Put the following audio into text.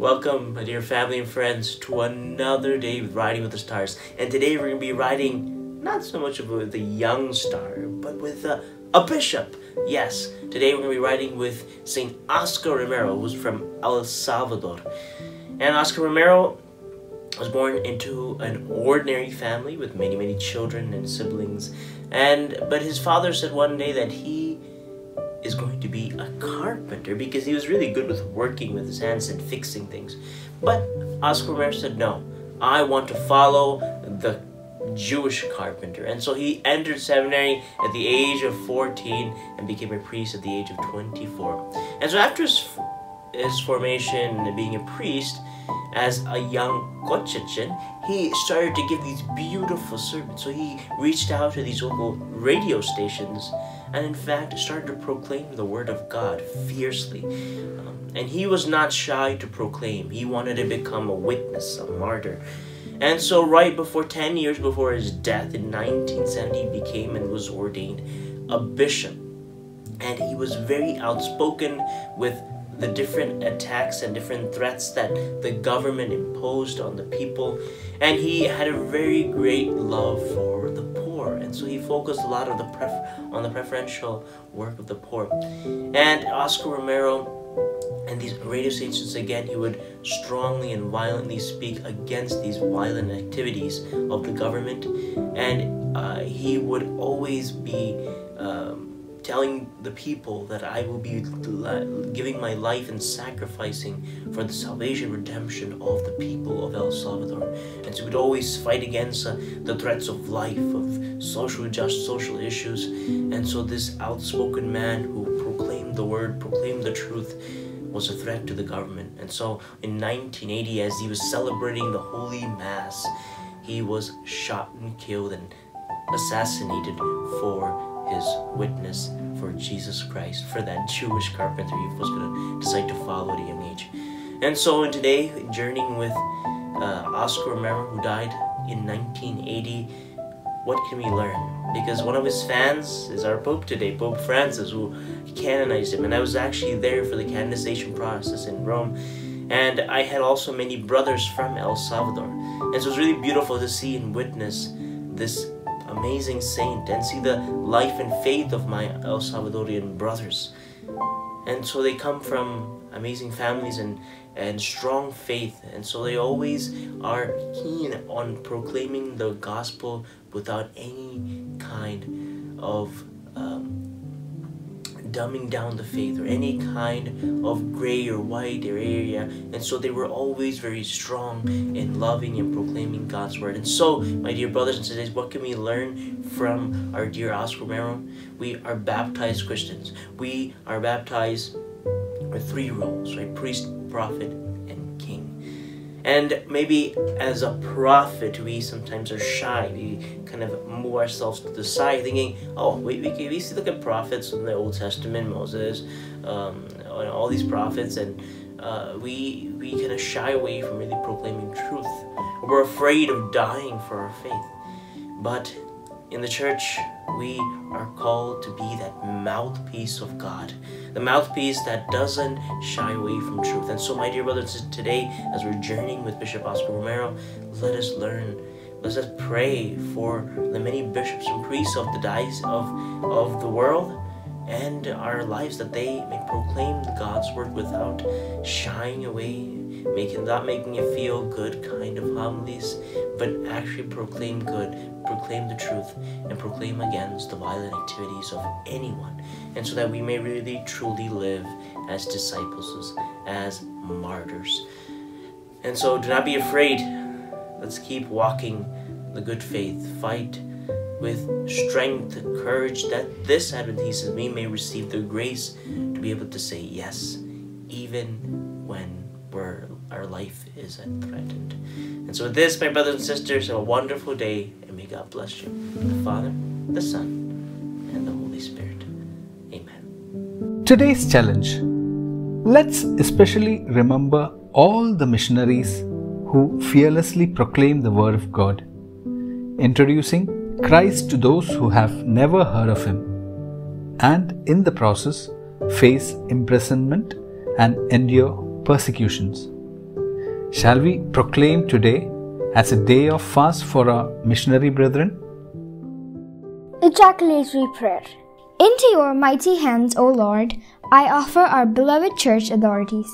Welcome, my dear family and friends, to another day with Riding with the Stars. And today we're going to be riding not so much with a young star, but with a, a bishop. Yes, today we're going to be riding with St. Oscar Romero, who's from El Salvador. And Oscar Romero was born into an ordinary family with many, many children and siblings. And but his father said one day that he is going to be a carpenter because he was really good with working with his hands and fixing things. But Oscar Romero said, no, I want to follow the Jewish carpenter. And so he entered seminary at the age of 14 and became a priest at the age of 24. And so after his, his formation being a priest, as a young Kochichin, he started to give these beautiful sermons. So he reached out to these local radio stations and in fact started to proclaim the word of God fiercely. Um, and he was not shy to proclaim. He wanted to become a witness, a martyr. And so right before 10 years before his death in 1970, he became and was ordained a bishop. And he was very outspoken with the different attacks and different threats that the government imposed on the people. And he had a very great love for the So he focused a lot of the pref- on the preferential work of the poor. And Oscar Romero and these radio stations again he would strongly and violently speak against these violent activities of the government and uh, he would always be um, telling the people that I will be giving my life and sacrificing for the salvation redemption of the people of El Salvador. And so we'd always fight against uh, the threats of life, of social just social issues. And so this outspoken man who proclaimed the word, proclaimed the truth, was a threat to the government. And so in 1980, as he was celebrating the Holy Mass, he was shot and killed and assassinated for his witness for Jesus Christ, for that Jewish carpenter he was going to decide to follow at a young age. And so in today, journeying with uh, Oscar Romero, who died in 1980, what can we learn? Because one of his fans is our Pope today, Pope Francis, who canonized him. And I was actually there for the canonization process in Rome. And I had also many brothers from El Salvador. And so it was really beautiful to see and witness this amazing saint and see the life and faith of my El Salvadorian brothers. And so they come from amazing families and, and strong faith. And so they always are keen on proclaiming the gospel without any kind of um, dumbing down the faith or any kind of gray or white or area. And so they were always very strong in loving and proclaiming God's word. And so, my dear brothers and sisters, what can we learn from our dear Oscar Romero? We are baptized Christians. We are baptized with three roles, right? Priest, prophet, and maybe as a prophet, we sometimes are shy. We kind of move ourselves to the side, thinking, "Oh, we we, we see look at prophets in the Old Testament, Moses, um, all these prophets, and uh, we we kind of shy away from really proclaiming truth. We're afraid of dying for our faith. But in the church, we are called to be that mouthpiece of God, the mouthpiece that doesn't shy away from truth. And so, my dear brothers, today, as we're journeying with Bishop Oscar Romero, let us learn. Let us pray for the many bishops and priests of the diocese of, of the world and our lives that they may proclaim God's word without shying away making not making it feel good kind of homilies, but actually proclaim good, proclaim the truth, and proclaim against the violent activities of anyone, and so that we may really truly live as disciples, as martyrs. And so do not be afraid. Let's keep walking the good faith. Fight with strength courage that this Advent season we may receive the grace to be able to say yes, even when our life is threatened. And so with this, my brothers and sisters, have a wonderful day, and may God bless you. The Father, the Son, and the Holy Spirit. Amen. Today's challenge. Let's especially remember all the missionaries who fearlessly proclaim the Word of God, introducing Christ to those who have never heard of Him, and in the process face imprisonment and endure persecutions. Shall we proclaim today as a day of fast for our missionary brethren? Ejaculatory Prayer. Into your mighty hands, O Lord, I offer our beloved church authorities.